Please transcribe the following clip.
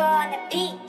on the beat.